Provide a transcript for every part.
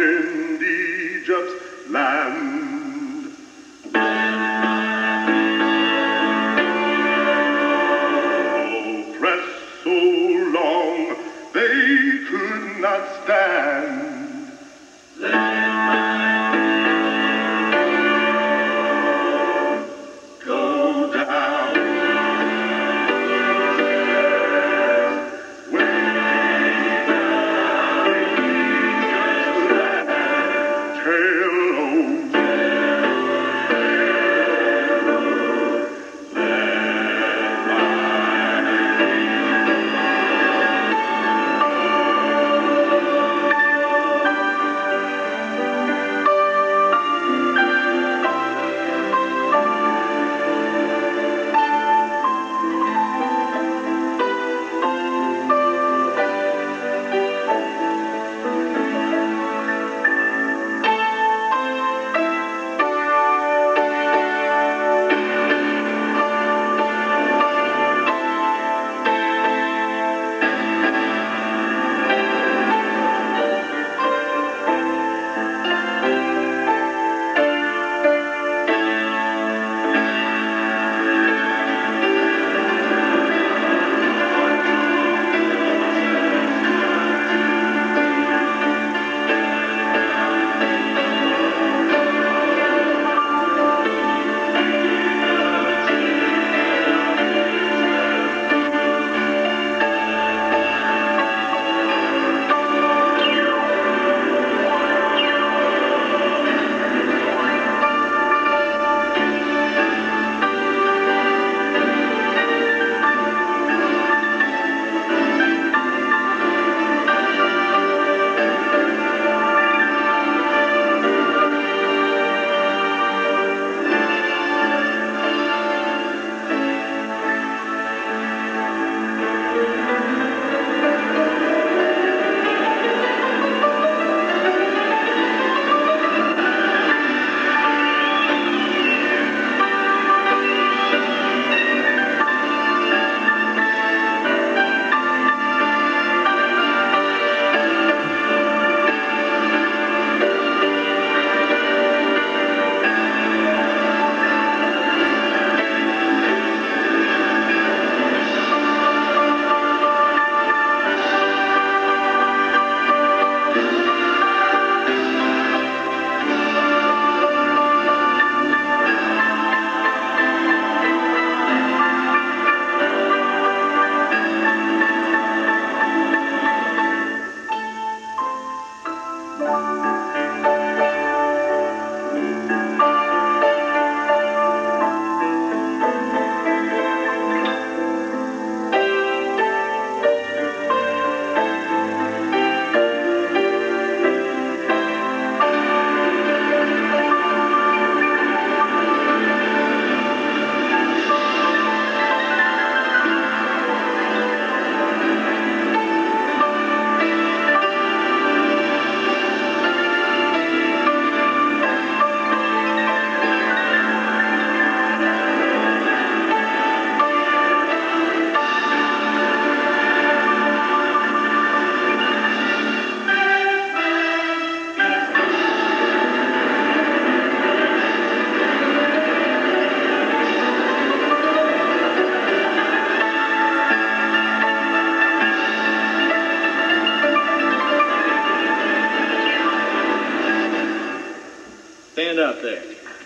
in Egypt's land. Oppressed so long they could not stand.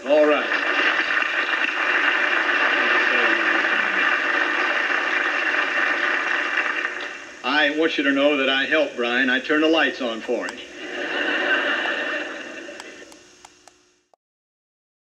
All right. I want you to know that I helped Brian. I turned the lights on for him.